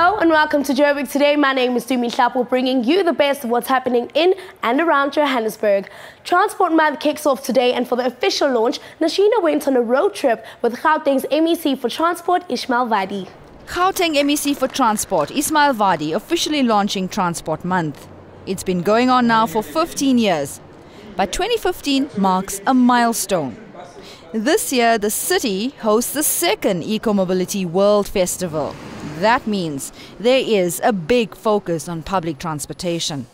Hello and welcome to Joburg today. My name is Dumi Nhlapo, bringing you the best of what's happening in and around Johannesburg. Transport Month kicks off today, and for the official launch, Nashina went on a road trip with Gauteng's MEC for Transport, Ismail Vadi. Gauteng MEC for Transport, Ismail Vadi, officially launching Transport Month. It's been going on now for 15 years, but 2015 marks a milestone. This year, the city hosts the second Eco Mobility World Festival. That means there is a big focus on public transportation.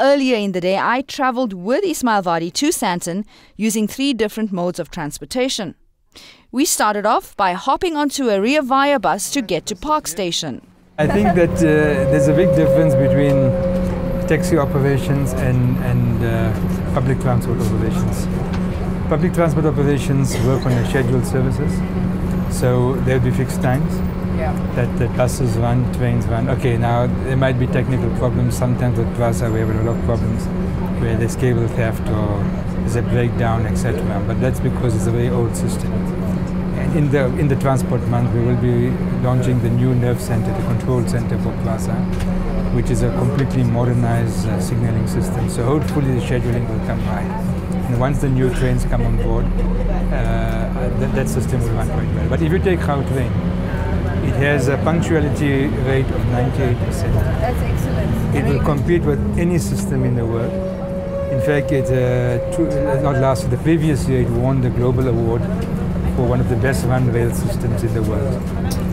Earlier in the day, I travelled with Ismail Vadi to Sandton using three different modes of transportation. We started off by hopping onto a Rea Vaya bus to get to Park Station. I think that uh, there's a big difference between taxi operations and, and uh, public transport operations. Public transport operations work on a scheduled services, so there'll be fixed times Yeah. that, the buses run, trains run. Okay, now there might be technical problems. Sometimes with PRASA we have a lot of problems where there's cable theft or there's a breakdown, etc. But that's because it's a very old system. And in the in the transport month, we will be launching the new nerve center, the control center for PRASA, which is a completely modernized uh, signaling system. So hopefully the scheduling will come right. And once the new trains come on board, uh, that, that system will run quite well. But if you take Gautrain, it has a punctuality rate of 98%. That's excellent. It will compete with any system in the world. In fact, it uh, two, uh, not last year, the previous year, it won the global award for one of the best run rail systems in the world.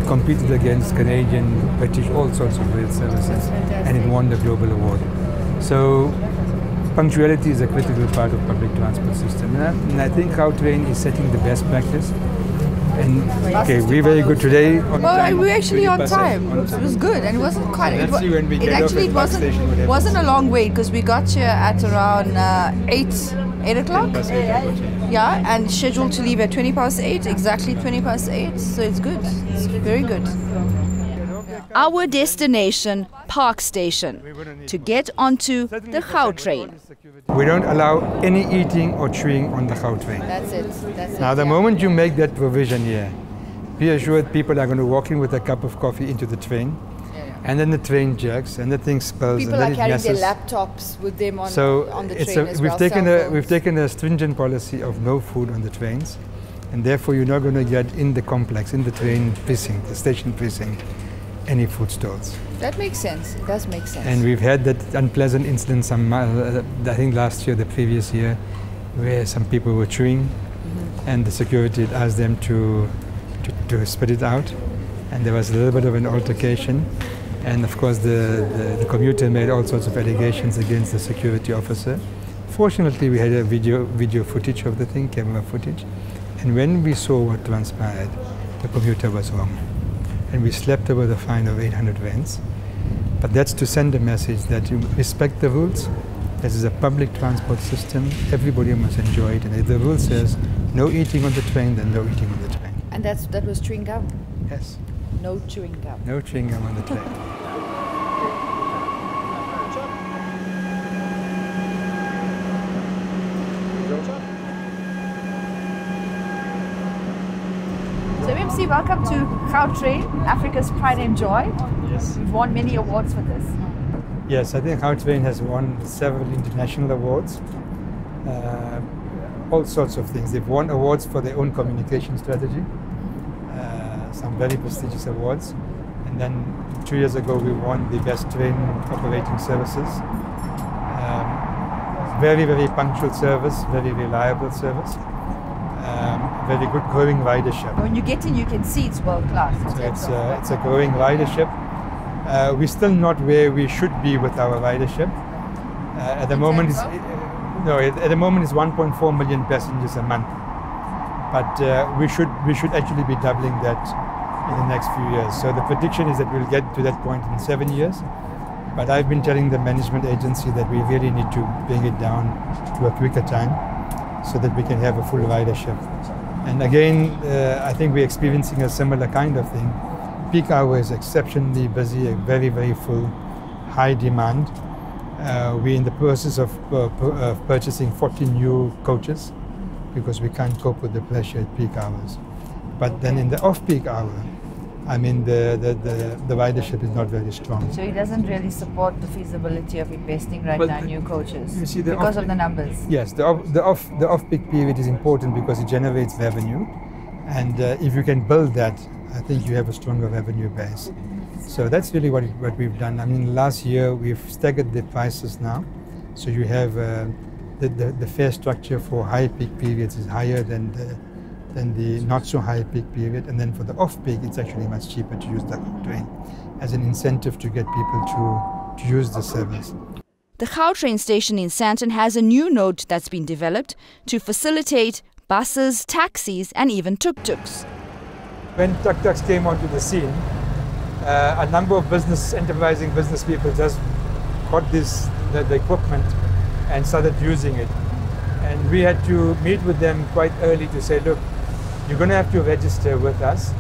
It competed against Canadian, British, all sorts of rail services, and it won the global award. So, punctuality is a critical part of public transport system, and I, and I think Gautrain is setting the best practice. And okay, we're very good today. On Well, time, we were actually on 30% time. It was good, and it wasn't quite. It, wa- see when we it actually it wasn't wasn't a long wait because we got here at around uh, eight eight o'clock. Past eight, unfortunately. Yeah, and scheduled to leave at twenty past eight, exactly twenty past eight. So it's good. It's very good. Our destination, Park Station, to get onto the Gautrain. We don't allow any eating or chewing on the Gautrain. That's it. That's Now, the yeah. moment you make that provision here, be assured people are going to walk in with a cup of coffee into the train, and then the train jerks, and the thing spills, People and then are it carrying their laptops with them on, so on the train a, as we've well. taken a we've taken a stringent policy of no food on the trains, and therefore you're not going to get in the complex, in the train precinct, the station precinct, any food stalls. That makes sense. It does make sense. And we've had that unpleasant incident some, uh, I think last year, the previous year, where some people were chewing Mm-hmm. and the security asked them to, to, to spit it out. And there was a little bit of an altercation. And of course, the, the, the commuter made all sorts of allegations against the security officer. Fortunately, we had a video, video footage of the thing, camera footage. And when we saw what transpired, the commuter was wrong. And we slapped her with a fine of 800 rands. But that's to send a message that you respect the rules. This is a public transport system. Everybody must enjoy it. And if the rule says no eating on the train, then no eating on the train. and that's that was chewing gum. Yes, No chewing gum. no chewing gum on the train. So welcome to Gautrain, Africa's pride and joy. Yes. You've won many awards for this. Yes, I think Gautrain has won several international awards. Uh, all sorts of things. They've won awards for their own communication strategy, uh, some very prestigious awards. And then two years ago, we won the best train operating services. Um, very, very punctual service, very reliable service, very good growing ridership. When you get in, you can see it's world class. So it's a, it's a growing ridership. Uh, we're still not where we should be with our ridership. Uh, at the In moment, it's, no, at, at the moment it's 1.4 million passengers a month. But uh, we should we should actually be doubling that in the next few years. So the prediction is that we'll get to that point in seven years. But I've been telling the management agency that we really need to bring it down to a quicker time so that we can have a full ridership. And again, uh, I think we're experiencing a similar kind of thing. Peak hour is exceptionally busy, very, very full, high demand. Uh, we're in the process of, uh, purchasing 40 new coaches because we can't cope with the pressure at peak hours. But then in the off-peak hour, I mean, the, the, the, the ridership is not very strong. So he doesn't really support the feasibility of investing right Well, now in new coaches you see, the because off- of the numbers. Yes, the off, the off the off peak period is important because it generates revenue, and uh, if you can build that, I think you have a stronger revenue base. So that's really what it, what we've done. I mean, last year we've staggered the prices now, so you have uh, the, the the fare structure for high peak periods is higher than the than the not so high peak period, and then for the off peak, it's actually much cheaper to use the train as an incentive to get people to to use the service. The Gautrain station in Sandton has a new node that's been developed to facilitate buses, taxis, and even tuk-tuks. when tuk tuks came onto the scene, uh, a number of business, enterprising business people just got this the, the equipment and started using it. And we had to meet with them quite early to say, look, you're going to have to register with us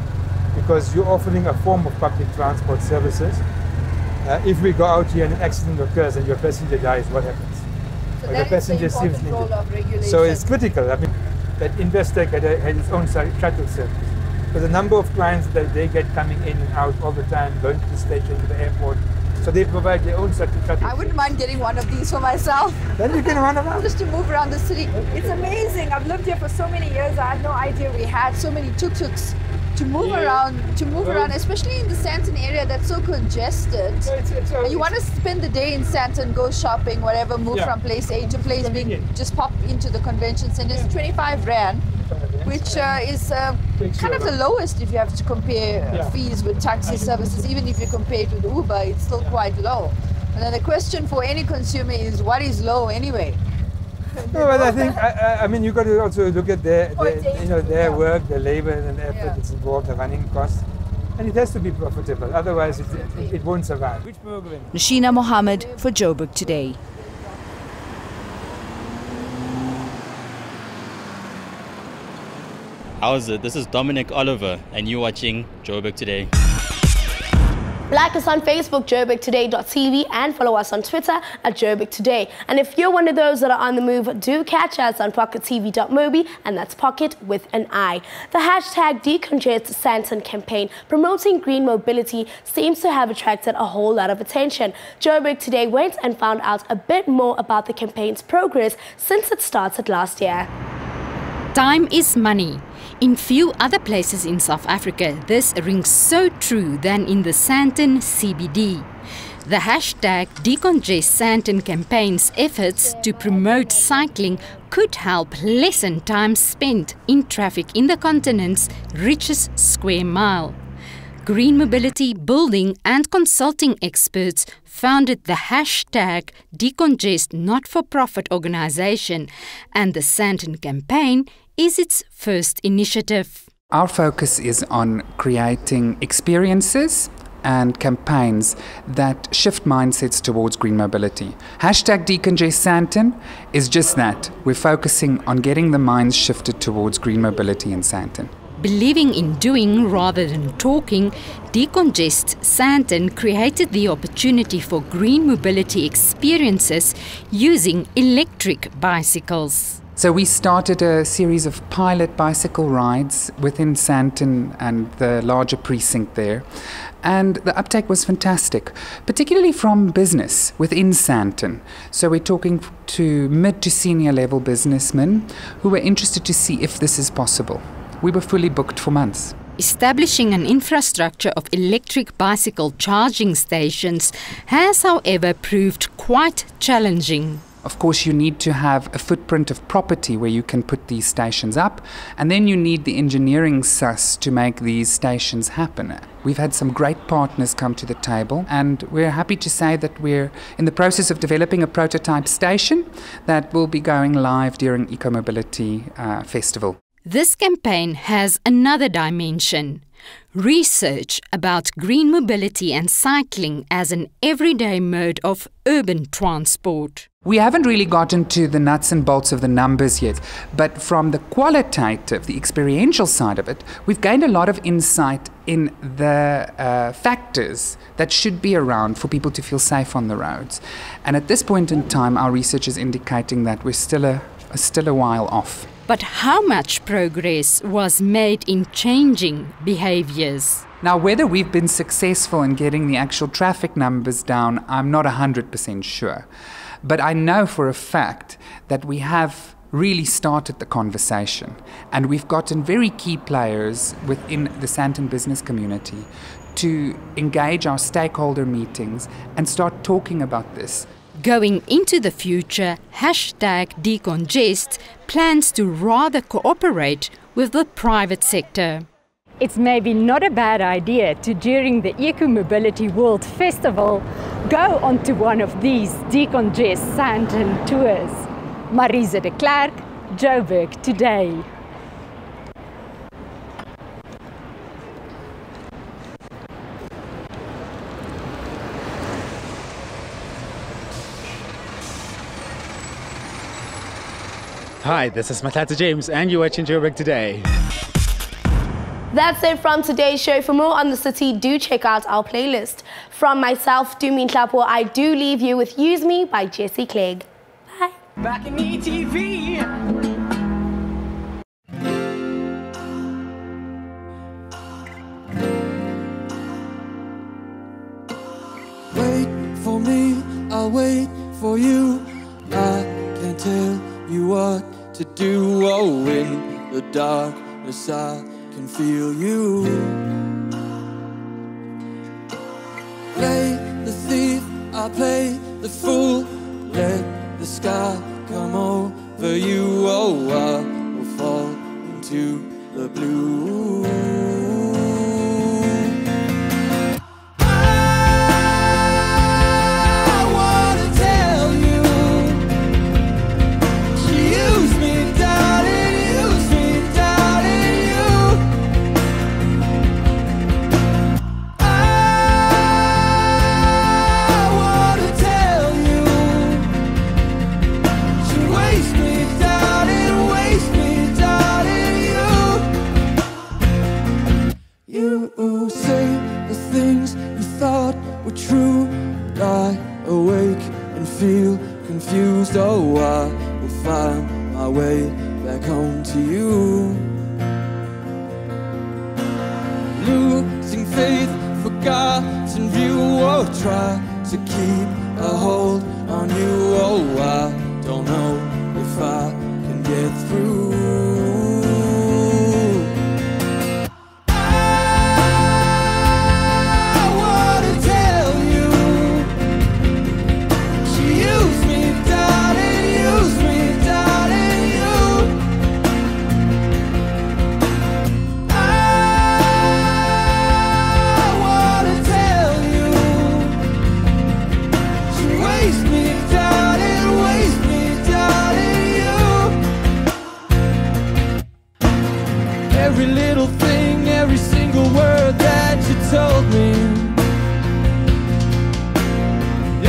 because you're offering a form of public transport services. Uh, if we go out here and an accident occurs and your passenger dies, what happens? Or your passenger seriously injured. So it's critical. I mean, that Investec had, a, had its own shuttle service. There's a number of clients that they get coming in and out all the time, going to the station, to the airport. So they provide their own shuttle. I wouldn't mind getting one of these for myself. Then you can run around. just to move around the city. It's amazing. I've lived here for so many years. I had no idea we had so many tuk-tuks to move Yeah. around, to move around, especially in the Sandton area that's so congested. It's- it's- you want to spend the day in Sandton, go shopping, whatever, move Yeah. from place A to place B, just pop into the convention center. It's 25 rand, which uh, is uh, Takes kind of the lowest if you have to compare uh, Yeah. fees with taxi services. Even if you compare it with Uber, it's still quite low. And then the question for any consumer is, what is low anyway? No, but I think I, I- I mean you've got to also look at their, their you know their yeah. work, their labor and effort Yeah. that's involved, the running costs, and it has to be profitable. Otherwise, it, it, it won't survive. Which? Nashina Mohammed for Joburg Today. How's it? This is Dominic Oliver, and you're watching Joburg Today. Like us on Facebook, joburgtoday.tv, and follow us on Twitter at Joburg Today. And if you're one of those that are on the move, do catch us on pockettv.mobi, and that's pocket with an I. The hashtag Decongest Sandton campaign promoting green mobility seems to have attracted a whole lot of attention. Joburg Today went and found out a bit more about the campaign's progress since it started last year. Time is money. In few other places in South Africa, this rings so true than in the Sandton CBD. The hashtag Decongest Sandton campaign's efforts to promote cycling could help lessen time spent in traffic in the continent's richest square mile. Green mobility building and consulting experts founded the hashtag Decongest not for profit organization, and the Sandton campaign is its first initiative. Our focus is on creating experiences and campaigns that shift mindsets towards green mobility. Hashtag Decongest is just that. We're focusing on getting the minds shifted towards green mobility in Sandton. Believing in doing rather than talking, Decongest Sandton created the opportunity for green mobility experiences using electric bicycles. So we started a series of pilot bicycle rides within Sandton and the larger precinct there. And the uptake was fantastic, particularly from business within Sandton. So we're talking to mid to senior level businessmen who were interested to see if this is possible. We were fully booked for months. Establishing an infrastructure of electric bicycle charging stations has, however, proved quite challenging. Of course, you need to have a footprint of property where you can put these stations up, and then you need the engineering sus to make these stations happen. We've had some great partners come to the table, and we're happy to say that we're in the process of developing a prototype station that will be going live during Ecomobility uh, Festival. This campaign has another dimension research about green mobility and cycling as an everyday mode of urban transport. We haven't really gotten to the nuts and bolts of the numbers yet, but from the qualitative, the experiential side of it, we've gained a lot of insight in the uh, factors that should be around for people to feel safe on the roads. And at this point in time, our research is indicating that we're still a, still a while off. But how much progress was made in changing behaviors? Now, whether we've been successful in getting the actual traffic numbers down, I'm not 100% sure. But I know for a fact that we have really started the conversation. And we've gotten very key players within the Sandton business community to engage our stakeholder meetings and start talking about this. Going into the future, hashtag decongest plans to rather cooperate with the private sector. It's maybe not a bad idea to, during the Eco Mobility World Festival, go onto one of these decongest Sandton tours. Marisa de Klerk, Joburg Today. Hi, this is Matata James, and you're watching Joburg Today. That's it from today's show. For more on the city, do check out our playlist. From myself, Dumi Nhlapo, I do leave you with Use Me by Jesse Clegg. Bye. Back in ETV. Wait for me, I'll wait for you. To do. Oh, in the darkness, I can feel you. Play the thief, I'll play the fool. Let the sky come over you. Oh, I will fall into the blue. Feel confused. Oh, I will find my way back home to you. Losing faith, forgotten view. Oh, try to keep a hold on you. Oh, I don't know if I can get through.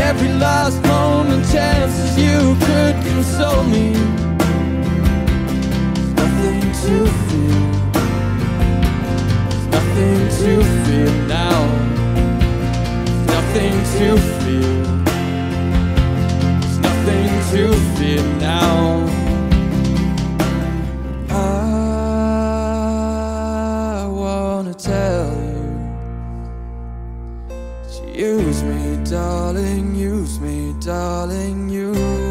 Every last moment, chances you could console me. There's nothing to feel. There's nothing to feel now. There's nothing to feel. There's nothing to feel now. Use me, darling, use me, darling, use